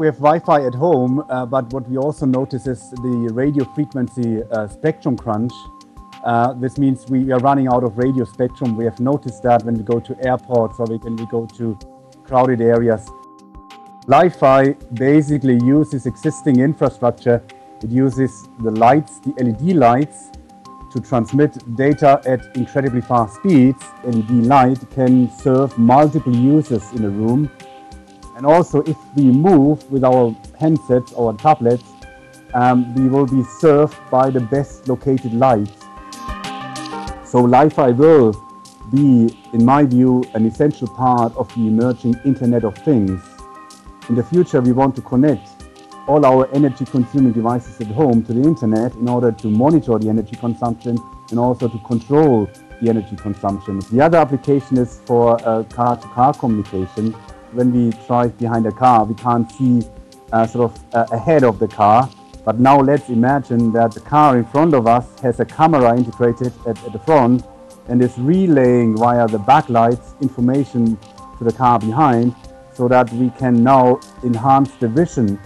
we have Wi-Fi at home, uh, but what we also notice is the radio frequency uh, spectrum crunch. Uh, this means we are running out of radio spectrum. We have noticed that when we go to airports or when we go to crowded areas. Li-Fi basically uses existing infrastructure. It uses the lights, the LED lights, to transmit data at incredibly fast speeds. LED light can serve multiple users in a room. And also, if we move with our handsets or tablets, um, we will be served by the best located lights. So Li-Fi will be, in my view, an essential part of the emerging Internet of Things. In the future, we want to connect all our energy consuming devices at home to the internet in order to monitor the energy consumption and also to control the energy consumption. The other application is for car to car communication. When we drive behind a car, we can't see uh, sort of uh, ahead of the car. But now let's imagine that the car in front of us has a camera integrated at, at the front and is relaying via the backlights information to the car behind so that we can now enhance the vision